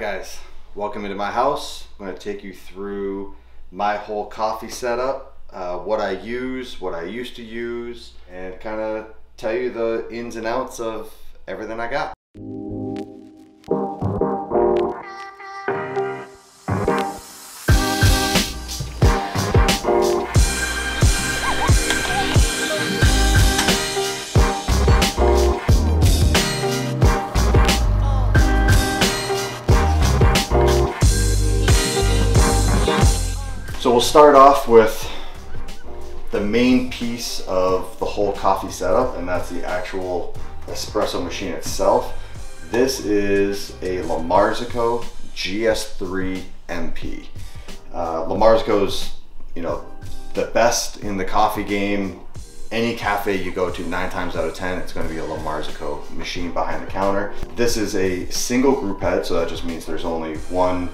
guys, welcome into my house. I'm to take you through my whole coffee setup, uh, what I use, what I used to use, and kind of tell you the ins and outs of everything I got. Start off with the main piece of the whole coffee setup, and that's the actual espresso machine itself. This is a La Marzocco GS3 MP. Uh, you know, the best in the coffee game. Any cafe you go to, nine times out of 10, it's gonna be a La Marzocco machine behind the counter. This is a single group head, so that just means there's only one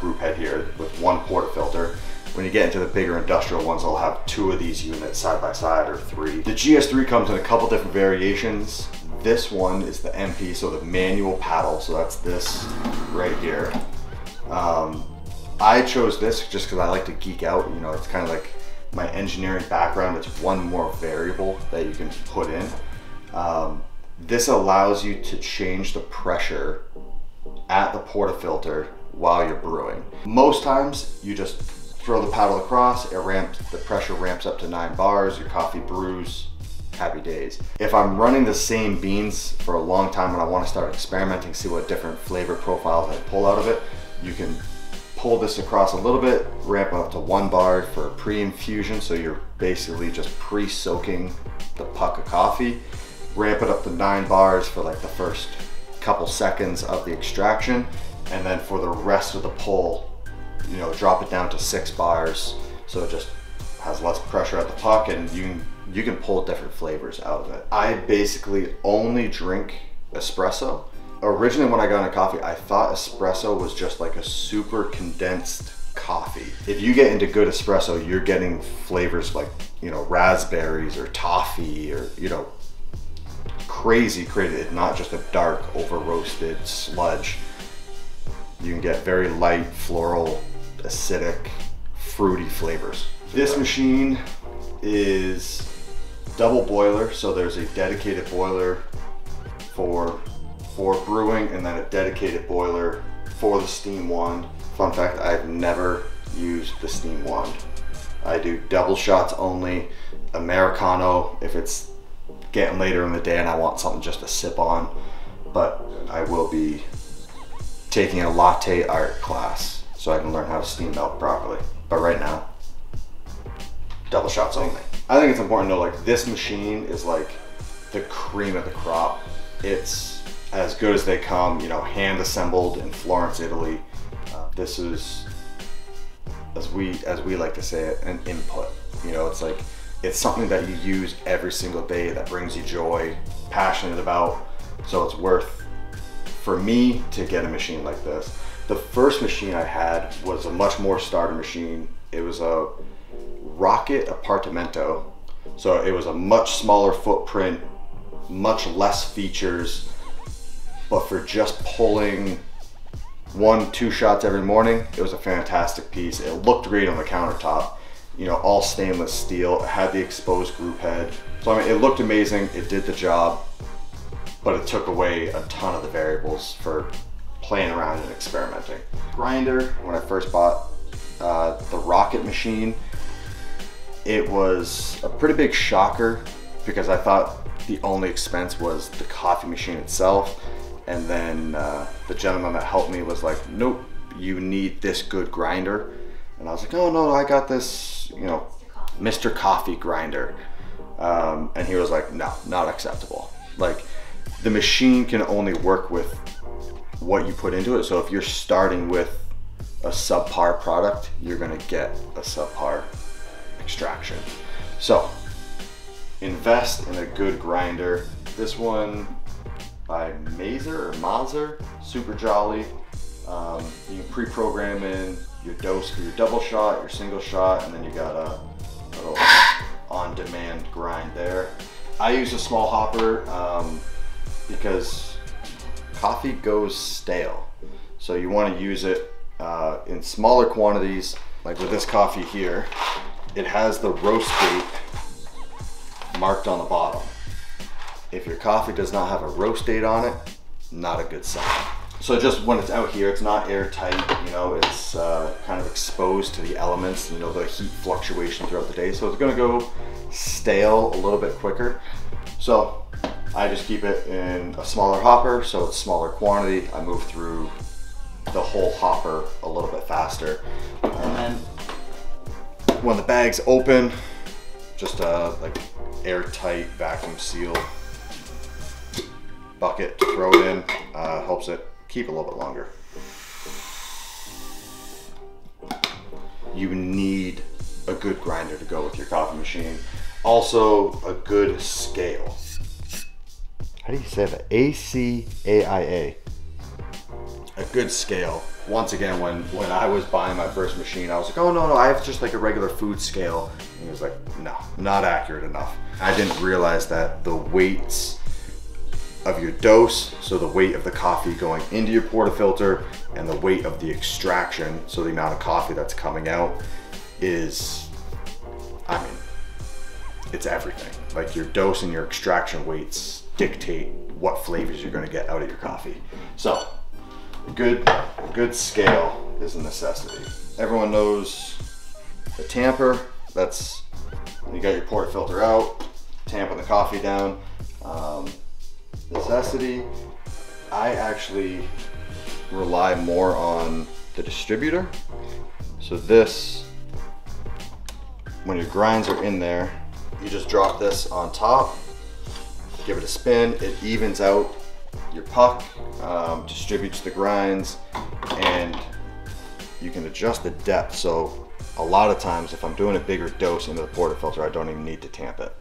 group head here with one portafilter. When you get into the bigger industrial ones, they'll have two of these units side by side or three. The GS3 comes in a couple different variations. This one is the MP, so the manual paddle. So that's this right here. Um, I chose this just because I like to geek out. You know, it's kind of like my engineering background. It's one more variable that you can put in. Um, this allows you to change the pressure at the portafilter while you're brewing. Most times you just throw the paddle across, it ramps, the pressure ramps up to nine bars, your coffee brews, happy days. If I'm running the same beans for a long time and I want to start experimenting, see what different flavor profiles I pull out of it, you can pull this across a little bit, ramp up to one bar for pre-infusion, so you're basically just pre-soaking the puck of coffee. Ramp it up to nine bars for like the first couple seconds of the extraction, and then for the rest of the pull, you know, drop it down to six bars so it just has less pressure at the puck and you can, you can pull different flavors out of it. I basically only drink espresso. Originally when I got into coffee, I thought espresso was just like a super condensed coffee. If you get into good espresso, you're getting flavors like, you know, raspberries or toffee or, you know, crazy, crazy, not just a dark over roasted sludge. You can get very light, floral, acidic, fruity flavors. This machine is double boiler, so there's a dedicated boiler for, for brewing and then a dedicated boiler for the steam wand. Fun fact, I've never used the steam wand. I do double shots only, Americano if it's getting later in the day and I want something just to sip on, but I will be taking a latte art class so I can learn how to steam milk properly. But right now, double shots only. I think it's important to know like this machine is like the cream of the crop. It's as good as they come, you know, hand assembled in Florence, Italy. Uh, this is, as we as we like to say it, an input. You know, it's like it's something that you use every single day that brings you joy, passionate about. So it's worth for me to get a machine like this. The first machine I had was a much more starter machine. It was a Rocket Apartamento. So it was a much smaller footprint, much less features, but for just pulling one, two shots every morning, it was a fantastic piece. It looked great on the countertop. You know, all stainless steel, it had the exposed group head. So I mean, it looked amazing, it did the job, but it took away a ton of the variables for playing around and experimenting. Grinder, when I first bought uh, the Rocket machine, it was a pretty big shocker because I thought the only expense was the coffee machine itself. And then uh, the gentleman that helped me was like, nope, you need this good grinder. And I was like, oh no, I got this, you know, Mr. Coffee grinder. Um, and he was like, no, not acceptable. Like the machine can only work with what you put into it. So if you're starting with a subpar product, you're gonna get a subpar extraction. So invest in a good grinder. This one by Mazzer or Mazzer, super jolly. Um, you can pre-program in your dose for your double shot, your single shot, and then you got a little on-demand grind there. I use a small hopper um, because coffee goes stale. So you want to use it uh, in smaller quantities, like with this coffee here. It has the roast date marked on the bottom. If your coffee does not have a roast date on it, not a good sign. So just when it's out here, it's not airtight, you know, it's uh, kind of exposed to the elements, you know, the heat fluctuation throughout the day. So it's gonna go stale a little bit quicker. So I just keep it in a smaller hopper, so it's smaller quantity. I move through the whole hopper a little bit faster. And then when the bag's open, just a like airtight vacuum seal bucket to throw it in, uh, helps it keep a little bit longer. You need a good grinder to go with your coffee machine. Also, a good scale. How do you say that? A C A I A. A good scale. Once again, when when I was buying my first machine, I was like, oh no no, I have just like a regular food scale. And he was like, no, not accurate enough. I didn't realize that the weights of your dose, so the weight of the coffee going into your portafilter and the weight of the extraction, so the amount of coffee that's coming out is, I mean, it's everything. Like your dose and your extraction weights dictate what flavors you're gonna get out of your coffee. So, good, good scale is a necessity. Everyone knows the tamper, that's, you got your portafilter out, tamping the coffee down. Um, necessity, I actually rely more on the distributor. So this, when your grinds are in there, you just drop this on top, give it a spin, it evens out your puck, um, distributes the grinds, and you can adjust the depth. So a lot of times if I'm doing a bigger dose into the portafilter, I don't even need to tamp it.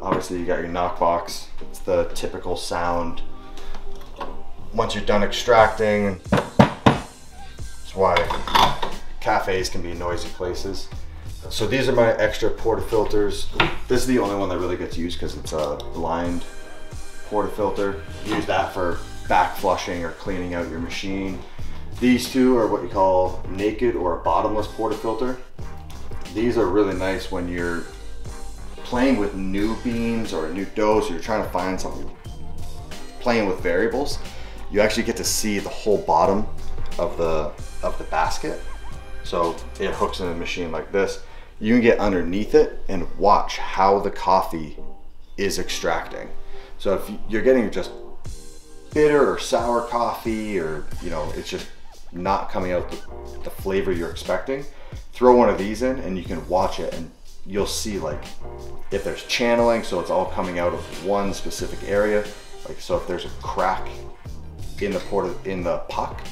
Obviously you got your knock box. It's the typical sound. Once you're done extracting, that's why cafes can be noisy places. So these are my extra portafilters. This is the only one that really gets used because it's a blind portafilter. Use that for back flushing or cleaning out your machine. These two are what you call naked or a bottomless portafilter. These are really nice when you're playing with new beans or a new dough, so you're trying to find something, playing with variables, you actually get to see the whole bottom of the of the basket. So it hooks in a machine like this. You can get underneath it and watch how the coffee is extracting. So if you're getting just bitter or sour coffee or you know it's just not coming out the, the flavor you're expecting, throw one of these in and you can watch it and you'll see like if there's channeling, so it's all coming out of one specific area. Like so if there's a crack in the port of, in the puck,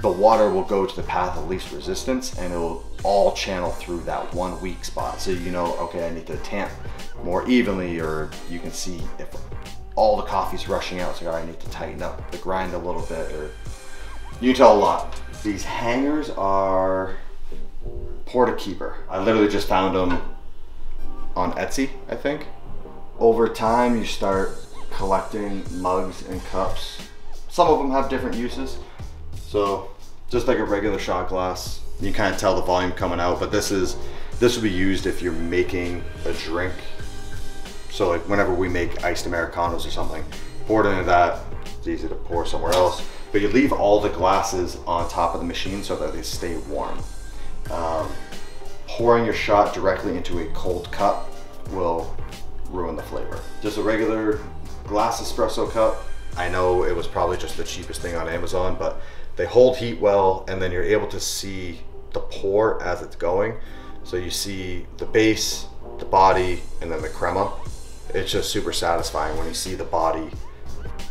the water will go to the path of least resistance and it will all channel through that one weak spot. So you know, okay, I need to tamp more evenly or you can see if all the coffee's rushing out, so I need to tighten up the grind a little bit or you can tell a lot. These hangers are Portakeeper. I literally just found them on Etsy, I think. Over time, you start collecting mugs and cups. Some of them have different uses. So just like a regular shot glass, you kind of tell the volume coming out, but this is, this will be used if you're making a drink. So like whenever we make iced Americanos or something, pour it into that, it's easy to pour somewhere else. But you leave all the glasses on top of the machine so that they stay warm. Um, pouring your shot directly into a cold cup will ruin the flavor. Just a regular glass espresso cup. I know it was probably just the cheapest thing on Amazon, but they hold heat well and then you're able to see the pour as it's going. So you see the base, the body, and then the crema. It's just super satisfying when you see the body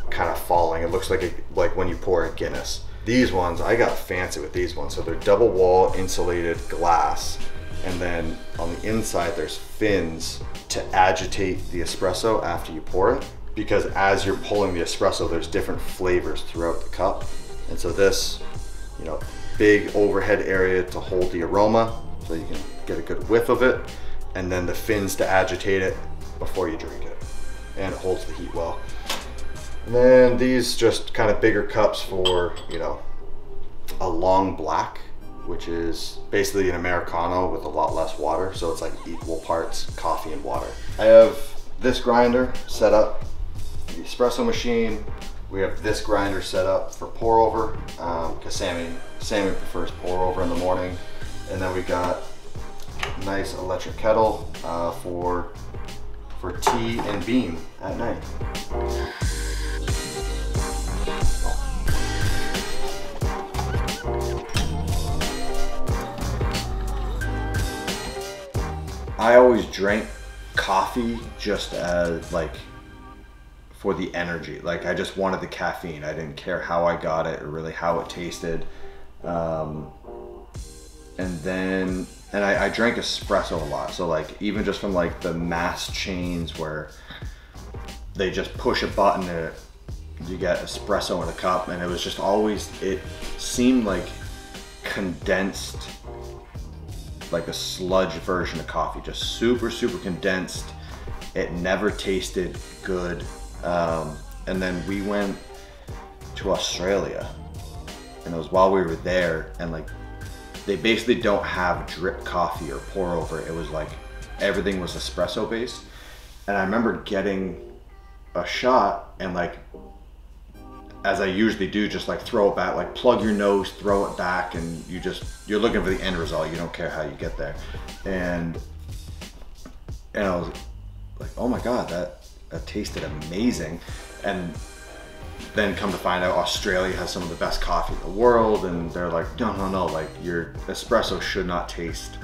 kind of falling. It looks like a, like when you pour a Guinness. These ones, I got fancy with these ones. So they're double wall insulated glass and then on the inside there's fins to agitate the espresso after you pour it because as you're pulling the espresso there's different flavors throughout the cup and so this you know big overhead area to hold the aroma so you can get a good whiff of it and then the fins to agitate it before you drink it and it holds the heat well And then these just kind of bigger cups for, you know, a long black, which is basically an Americano with a lot less water. So it's like equal parts coffee and water. I have this grinder set up, the espresso machine. We have this grinder set up for pour over, because um, Sammy, Sammy prefers pour over in the morning. And then we got nice electric kettle uh, for, for tea and bean at night. I always drank coffee just as like for the energy. Like I just wanted the caffeine. I didn't care how I got it or really how it tasted. Um, and then and I, I drank espresso a lot. So like even just from like the mass chains where they just push a button and you get espresso in a cup, and it was just always it seemed like condensed like a sludge version of coffee, just super, super condensed. It never tasted good. Um, and then we went to Australia, and it was while we were there, and like they basically don't have drip coffee or pour over. It was like everything was espresso based. And I remember getting a shot and like as I usually do, just like throw it back, like plug your nose, throw it back, and you just you're looking for the end result. You don't care how you get there, and and I was like, oh my god, that that tasted amazing, and then come to find out Australia has some of the best coffee in the world, and they're like, no, no, no, like your espresso should not taste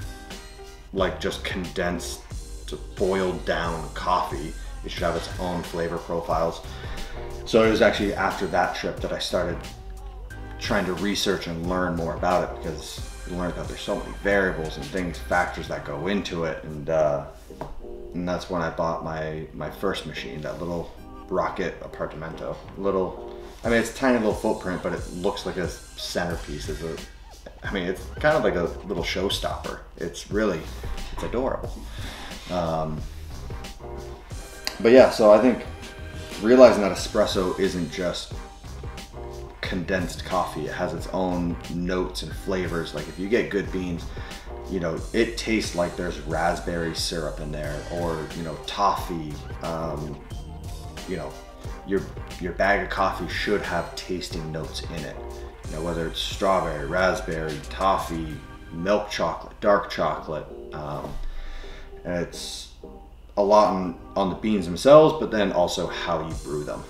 like just condensed, to boiled down coffee. It should have its own flavor profiles. So it was actually after that trip that I started trying to research and learn more about it because you learn that there's so many variables and things, factors that go into it, and uh, and that's when I bought my my first machine, that little Rocket Apartamento. Little, I mean, it's tiny little footprint, but it looks like a centerpiece. It's a, I mean, it's kind of like a little showstopper. It's really, it's adorable. Um, but yeah, so I think realizing that espresso isn't just condensed coffee. It has its own notes and flavors. Like if you get good beans, you know, it tastes like there's raspberry syrup in there or, you know, toffee. Um, you know, your, your bag of coffee should have tasting notes in it. You know, whether it's strawberry, raspberry, toffee, milk chocolate, dark chocolate. Um, and it's a lot on, on the beans themselves, but then also how you brew them.